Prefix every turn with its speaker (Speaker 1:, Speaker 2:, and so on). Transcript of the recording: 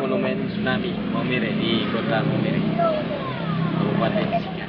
Speaker 1: monumen tsunami Maumere di kota Maumere Kabupaten